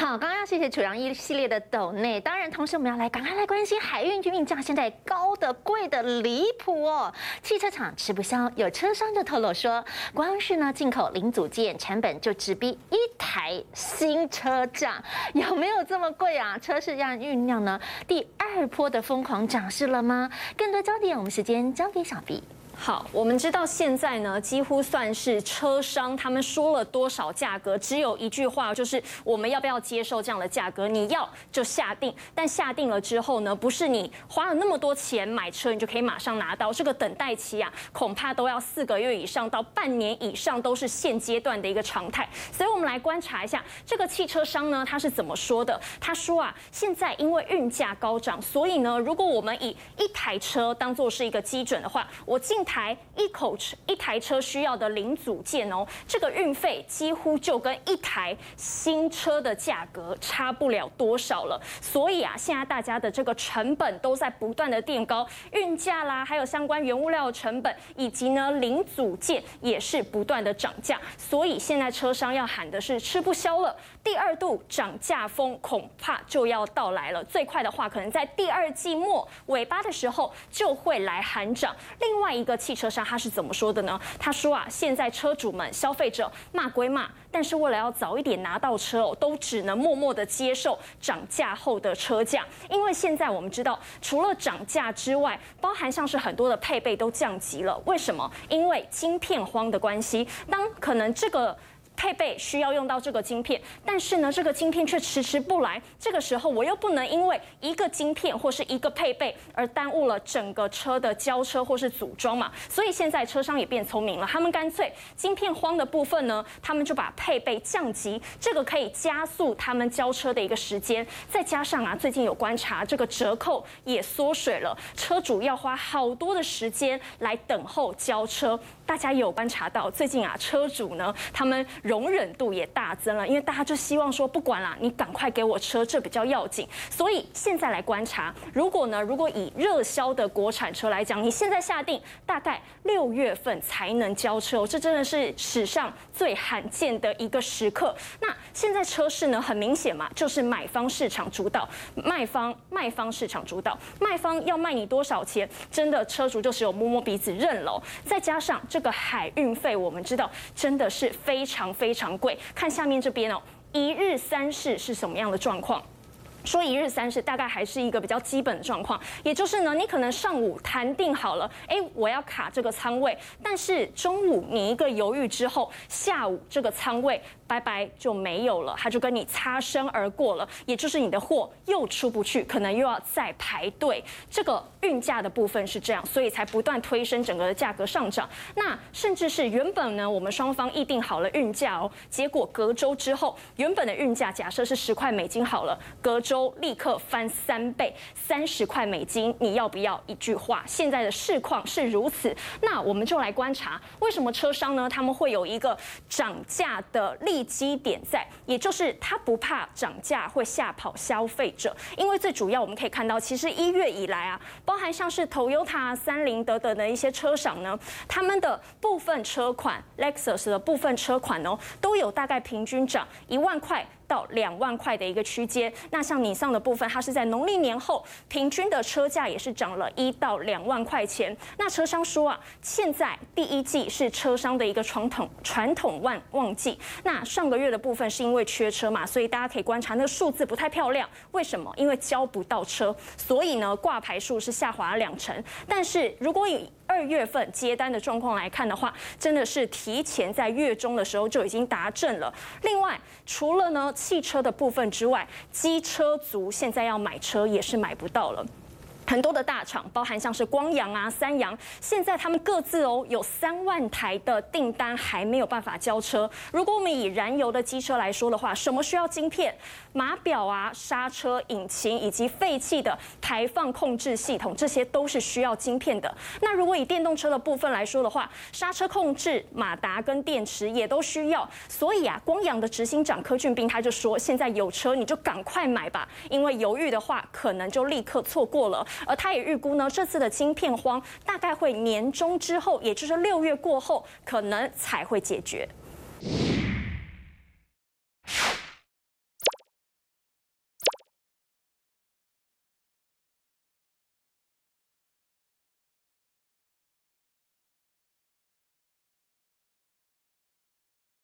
好，刚刚要谢谢楚阳一系列的抖内，当然同时我们要来赶快来关心海运运价现在高的贵的离谱哦。汽车厂吃不消，有车商就透露说，光是呢进口零组件成本就直逼一台新车价，有没有这么贵啊？车市让酝酿呢第二波的疯狂涨势了吗？更多焦点，我们时间交给小 B。好，我们知道现在呢，几乎算是车商他们说了多少价格，只有一句话，就是我们要不要接受这样的价格？你要就下定，但下定了之后呢，不是你花了那么多钱买车，你就可以马上拿到，这个等待期啊，恐怕都要四个月以上到半年以上，都是现阶段的一个常态。所以我们来观察一下这个汽车商呢，他是怎么说的？他说啊，现在因为运价高涨，所以呢，如果我们以一台车当做是一个基准的话，我进台一口车一台车需要的零组件哦，这个运费几乎就跟一台新车的价格差不了多少了。所以啊，现在大家的这个成本都在不断的垫高，运价啦，还有相关原物料的成本，以及呢零组件也是不断的涨价。所以现在车商要喊的是吃不消了，第二度涨价风恐怕就要到来了。最快的话，可能在第二季末尾巴的时候就会来喊涨。另外一个。汽车商他是怎么说的呢？他说啊，现在车主们、消费者骂归骂，但是为了要早一点拿到车哦，都只能默默的接受涨价后的车价。因为现在我们知道，除了涨价之外，包含像是很多的配备都降级了。为什么？因为晶片荒的关系。当可能这个。配备需要用到这个晶片，但是呢，这个晶片却迟迟不来。这个时候，我又不能因为一个晶片或是一个配备而耽误了整个车的交车或是组装嘛。所以现在车商也变聪明了，他们干脆晶片荒的部分呢，他们就把配备降级，这个可以加速他们交车的一个时间。再加上啊，最近有观察，这个折扣也缩水了，车主要花好多的时间来等候交车。大家有观察到，最近啊，车主呢，他们容忍度也大增了，因为大家就希望说，不管啦，你赶快给我车，这比较要紧。所以现在来观察，如果呢，如果以热销的国产车来讲，你现在下定，大概六月份才能交车，这真的是史上最罕见的一个时刻。那现在车市呢，很明显嘛，就是买方市场主导，卖方卖方市场主导，卖方要卖你多少钱，真的车主就只有摸摸鼻子认了。再加上这。这个海运费，我们知道真的是非常非常贵。看下面这边哦，一日三市是什么样的状况？说一日三市大概还是一个比较基本的状况，也就是呢，你可能上午谈定好了，哎，我要卡这个仓位，但是中午你一个犹豫之后，下午这个仓位。拜拜就没有了，它就跟你擦身而过了，也就是你的货又出不去，可能又要再排队。这个运价的部分是这样，所以才不断推升整个的价格上涨。那甚至是原本呢，我们双方议定好了运价哦，结果隔周之后，原本的运价假设是十块美金好了，隔周立刻翻三倍，三十块美金，你要不要？一句话，现在的市况是如此，那我们就来观察，为什么车商呢？他们会有一个涨价的利。基点在，也就是他不怕涨价会吓跑消费者，因为最主要我们可以看到，其实一月以来啊，包含像是 Toyota、三菱等等的一些车厂呢，他们的部分车款，Lexus 的部分车款哦，都有大概平均涨一万块。到两万块的一个区间，那像你上的部分，它是在农历年后平均的车价也是涨了一到两万块钱。那车商说啊，现在第一季是车商的一个传统传统旺旺季。那上个月的部分是因为缺车嘛，所以大家可以观察那个数字不太漂亮。为什么？因为交不到车，所以呢挂牌数是下滑了两成。但是如果以二月份接单的状况来看的话，真的是提前在月中的时候就已经达阵了。另外，除了呢汽车的部分之外，机车族现在要买车也是买不到了。很多的大厂，包含像是光阳啊、三洋，现在他们各自哦有三万台的订单还没有办法交车。如果我们以燃油的机车来说的话，什么需要晶片？码表啊、刹车、引擎以及废气的排放控制系统，这些都是需要晶片的。那如果以电动车的部分来说的话，刹车控制、马达跟电池也都需要。所以啊，光阳的执行长柯俊斌他就说，现在有车你就赶快买吧，因为犹豫的话，可能就立刻错过了。而他也预估呢，这次的晶片荒大概会年终之后，也就是六月过后，可能才会解决。